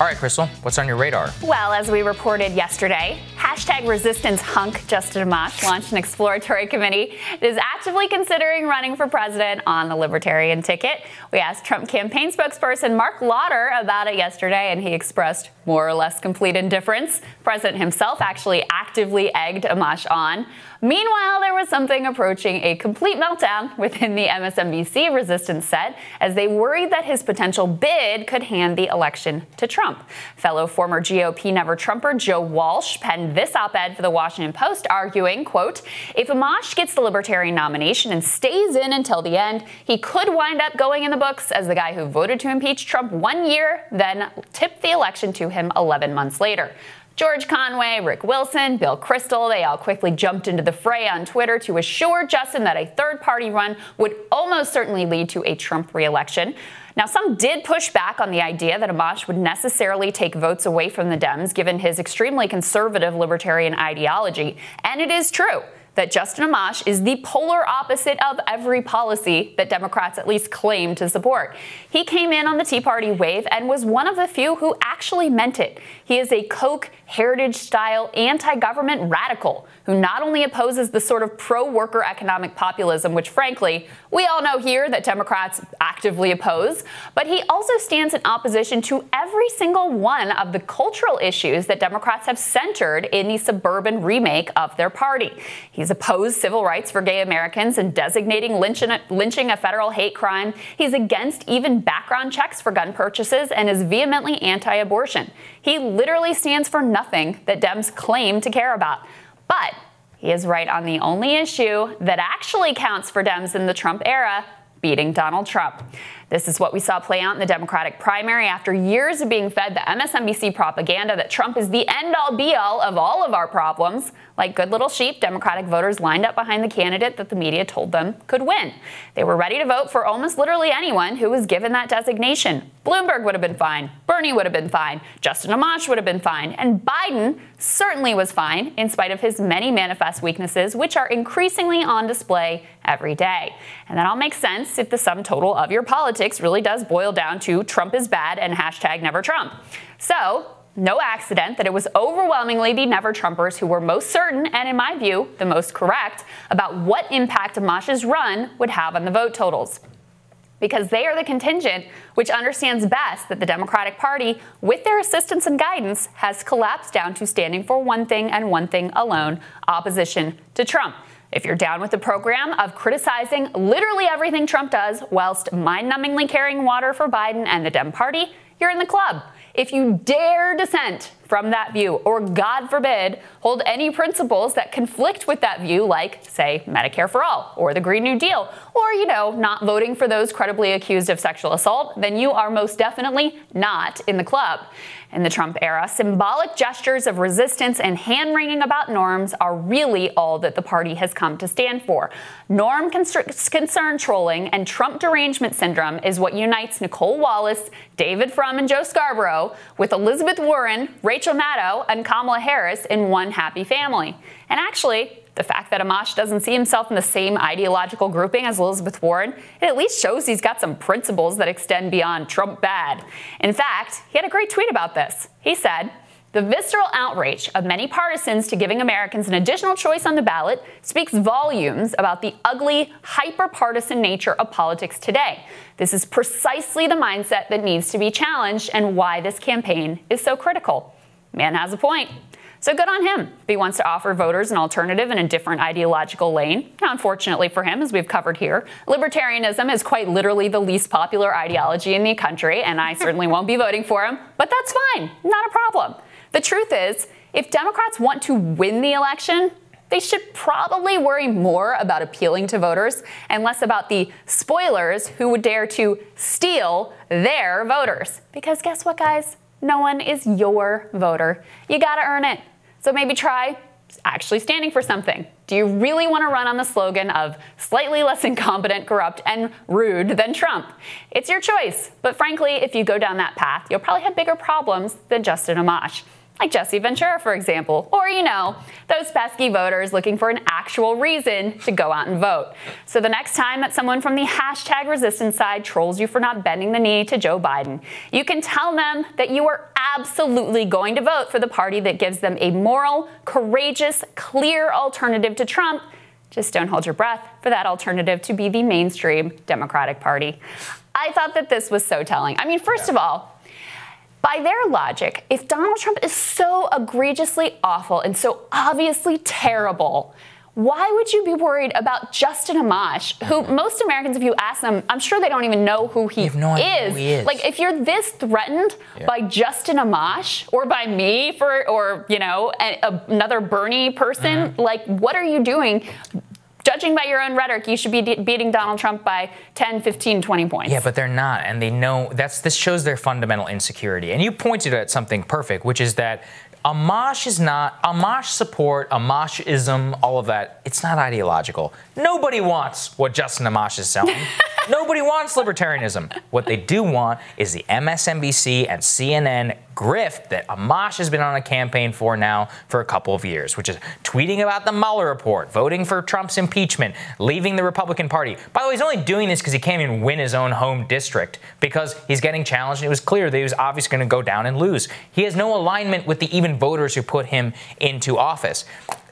All right, Krystal, what's on your radar? Well, as we reported yesterday, hashtag resistance hunk Justin Amash launched an exploratory committee that is actively considering running for president on the Libertarian ticket. We asked Trump campaign spokesperson Marc Lotter about it yesterday, and he expressed more or less complete indifference. The president himself actually actively egged Amash on. Meanwhile, there was something approaching a complete meltdown within the MSNBC resistance set as they worried that his potential bid could hand the election to Trump. Fellow former GOP never Trumper Joe Walsh penned this op-ed for the Washington Post arguing, quote, if Amash gets the Libertarian nomination and stays in until the end, he could wind up going in the books as the guy who voted to impeach Trump one year, then tipped the election to him 11 months later. George Conway, Rick Wilson, Bill Kristol, they all quickly jumped into the fray on Twitter to assure Justin that a third party run would almost certainly lead to a Trump reelection. Now, some did push back on the idea that Amash would necessarily take votes away from the Dems given his extremely conservative libertarian ideology, and it is true that Justin Amash is the polar opposite of every policy that Democrats at least claim to support. He came in on the Tea Party wave and was one of the few who actually meant it. He is a Koch heritage style anti government radical who not only opposes the sort of pro worker economic populism, which frankly, we all know here that Democrats actively oppose, but he also stands in opposition to every single one of the cultural issues that Democrats have centered in the suburban remake of their party. He's opposed civil rights for gay Americans and designating lynching a federal hate crime. He's against even background checks for gun purchases and is vehemently anti abortion. He literally stands for nothing that Dems claim to care about. But he is right on the only issue that actually counts for Dems in the Trump era beating Donald Trump. This is what we saw play out in the Democratic primary after years of being fed the MSNBC propaganda that Trump is the end all be all of all of our problems. Like good little sheep, Democratic voters lined up behind the candidate that the media told them could win. They were ready to vote for almost literally anyone who was given that designation. Bloomberg would have been fine, Bernie would have been fine, Justin Amash would have been fine, and Biden certainly was fine in spite of his many manifest weaknesses, which are increasingly on display every day. And that all makes sense if the sum total of your politics really does boil down to Trump is bad and hashtag never Trump. So, no accident that it was overwhelmingly the Never Trumpers who were most certain, and in my view, the most correct, about what impact Amash's run would have on the vote totals. Because they are the contingent which understands best that the Democratic Party, with their assistance and guidance, has collapsed down to standing for one thing and one thing alone opposition to Trump. If you're down with the program of criticizing literally everything Trump does whilst mind numbingly carrying water for Biden and the Dem Party, you're in the club. If you dare dissent from that view, or God forbid, hold any principles that conflict with that view, like, say, Medicare for all, or the Green New Deal, or, you know, not voting for those credibly accused of sexual assault, then you are most definitely not in the club. In the Trump era, symbolic gestures of resistance and hand wringing about norms are really all that the party has come to stand for. Norm concern trolling and Trump derangement syndrome is what unites Nicolle Wallace, David Frum, and Joe Scarborough with Elizabeth Warren, Rachel Maddow, and Kamala Harris in one happy family. And actually, the fact that Amash doesn't see himself in the same ideological grouping as Elizabeth Warren, it at least shows he's got some principles that extend beyond Trump bad. In fact, he had a great tweet about this. He said, the visceral outrage of many partisans to giving Americans an additional choice on the ballot speaks volumes about the ugly, hyper partisan nature of politics today. This is precisely the mindset that needs to be challenged and why this campaign is so critical. Man has a point. So good on him if he wants to offer voters an alternative in a different ideological lane. Unfortunately for him, as we've covered here, libertarianism is quite literally the least popular ideology in the country, and I certainly won't be voting for him, but that's fine, not a problem. The truth is, if Democrats want to win the election, they should probably worry more about appealing to voters and less about the spoilers who would dare to steal their voters. Because guess what, guys? No one is your voter. You gotta earn it. So maybe try actually standing for something. Do you really want to run on the slogan of slightly less incompetent, corrupt, and rude than Trump? It's your choice. But frankly, if you go down that path, you'll probably have bigger problems than Justin Amash like Jesse Ventura, for example, or, you know, those pesky voters looking for an actual reason to go out and vote. So the next time that someone from the hashtag resistance side trolls you for not bending the knee to Joe Biden, you can tell them that you are absolutely going to vote for the party that gives them a moral, courageous, clear alternative to Trump. Just don't hold your breath for that alternative to be the mainstream Democratic Party. I thought that this was so telling. I mean, first of all, by their logic, if Donald Trump is so egregiously awful and so obviously terrible, why would you be worried about Justin Amash, who most Americans, if you ask them, I'm sure they don't even know who he, no is. Who he is. Like, if you're this threatened yeah. by Justin Amash or by me for, or you know, a, a, another Bernie person, mm-hmm. like, what are you doing? Judging by your own rhetoric, you should be de- beating Donald Trump by 10, 15, 20 points. Yeah, but they're not, and they know that's this shows their fundamental insecurity. And you pointed at something perfect, which is that Amash is not, Amash support, Amashism, all of that, it's not ideological. Nobody wants what Justin Amash is selling. Nobody wants libertarianism. What they do want is the MSNBC and CNN grift that Amash has been on a campaign for now for a couple of years, which is tweeting about the Mueller report, voting for Trump's impeachment, leaving the Republican Party. By the way, he's only doing this because he can't even win his own home district because he's getting challenged. And it was clear that he was obviously going to go down and lose. He has no alignment with the even voters who put him into office.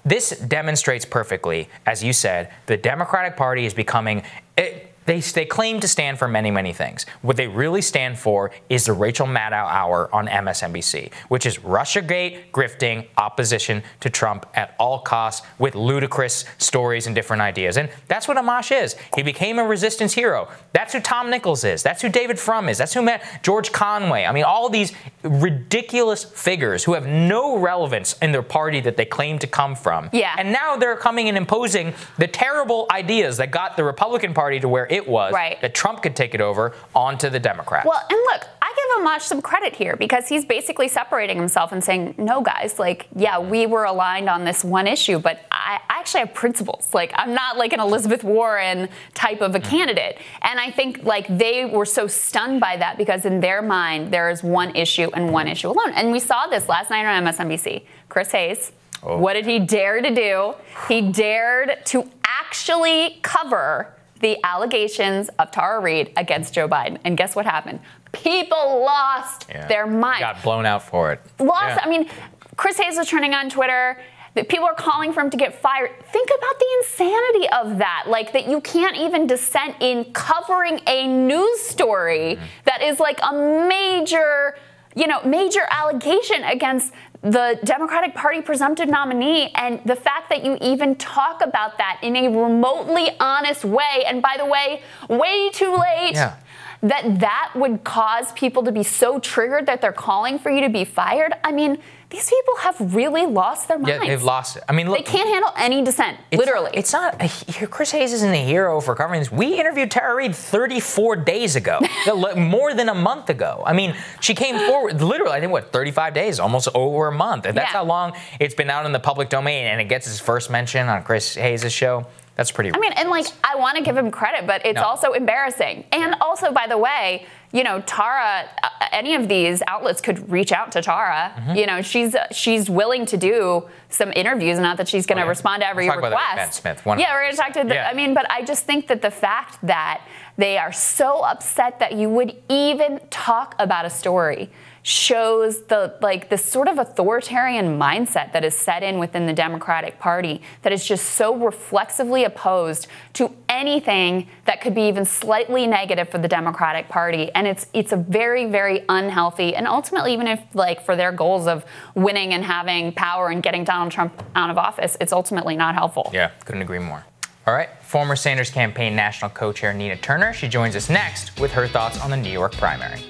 This demonstrates perfectly, as you said, the Democratic Party is becoming. It, they, they claim to stand for many, many things. What they really stand for is the Rachel Maddow Hour on MSNBC, which is Russiagate, grifting, opposition to Trump at all costs with ludicrous stories and different ideas. And that's what Amash is. He became a resistance hero. That's who Tom Nichols is. That's who David Frum is. That's who met George Conway. I mean, all these ridiculous figures who have no relevance in their party that they claim to come from. Yeah. And now they're coming and imposing the terrible ideas that got the Republican Party to where it was right. that Trump could take it over onto the Democrats. Well, and look, I give Amash some credit here because he's basically separating himself and saying, no, guys, like, yeah, we were aligned on this one issue, but I, I actually have principles. Like, I'm not like an Elizabeth Warren type of a mm. candidate. And I think, like, they were so stunned by that because in their mind, there is one issue and one issue alone. And we saw this last night on MSNBC. Chris Hayes, oh. what did he dare to do? He dared to actually cover the allegations of Tara Reade against Joe Biden. And guess what happened? People lost yeah. their mind. Got blown out for it. Lost. Yeah. I mean, Chris Hayes was trending on Twitter. That people are calling for him to get fired. Think about the insanity of that. Like that you can't even dissent in covering a news story mm-hmm. that is like a major you know, major allegation against the Democratic Party presumptive nominee and the fact that you even talk about that in a remotely honest way, and by the way, way too late. Yeah. That that would cause people to be so triggered that they're calling for you to be fired. I mean, these people have really lost their minds. Yeah, they've lost it. I mean, look, they can't handle any dissent. It's, literally, it's not. A, Chris Hayes isn't a hero for covering this. We interviewed Tara Reade 34 days ago, more than a month ago. I mean, she came forward literally. I think what 35 days, almost over a month. And that's yeah. how long it's been out in the public domain, and it gets its first mention on Chris Hayes' show. That's pretty. I mean, and like I want to give him credit, but it's no. also embarrassing. And also, by the way, you know, Tara, uh, any of these outlets could reach out to Tara. Mm-hmm. You know, she's she's willing to do some interviews. Not that she's going to oh, yeah. respond to every we'll request. Smith, yeah, we're going to talk to. The, yeah. I mean, but I just think that the fact that they are so upset that you would even talk about a story shows the like this sort of authoritarian mindset that is set in within the Democratic Party that is just so reflexively opposed to anything that could be even slightly negative for the Democratic Party and it's it's a very very unhealthy and ultimately even if like for their goals of winning and having power and getting Donald Trump out of office it's ultimately not helpful. Yeah, couldn't agree more. All right, former Sanders campaign national co-chair Nina Turner, she joins us next with her thoughts on the New York primary.